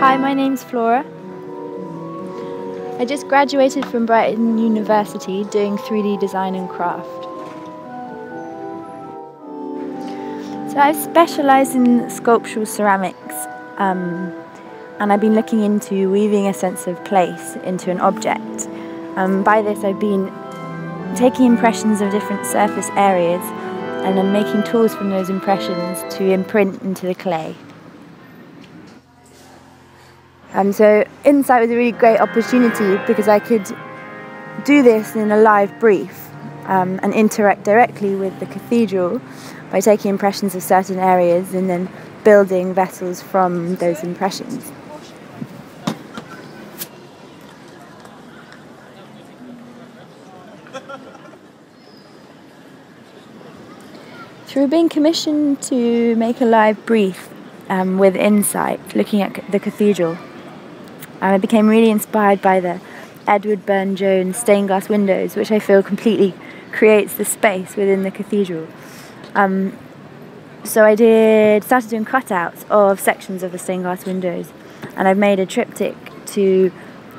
Hi, my name's Flora. I just graduated from Brighton University doing 3D design and craft. So I've specialised in sculptural ceramics um, and I've been looking into weaving a sense of place into an object. Um, by this I've been taking impressions of different surface areas and then making tools from those impressions to imprint into the clay. Um, so In:Site was a really great opportunity because I could do this in a live brief um, and interact directly with the cathedral by taking impressions of certain areas and then building vessels from those impressions. Through being commissioned to make a live brief um, with In:Site, looking at the cathedral, I became really inspired by the Edward Burne Jones stained glass windows, which I feel completely creates the space within the cathedral. Um, so I did started doing cutouts of sections of the stained glass windows, and I've made a triptych to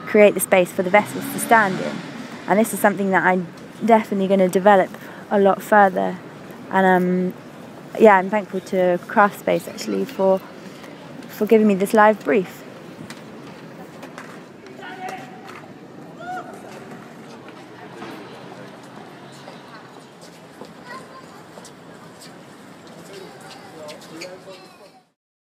create the space for the vessels to stand in. And this is something that I'm definitely going to develop a lot further. And um, yeah, I'm thankful to Craftspace actually for for giving me this live brief. Yeah.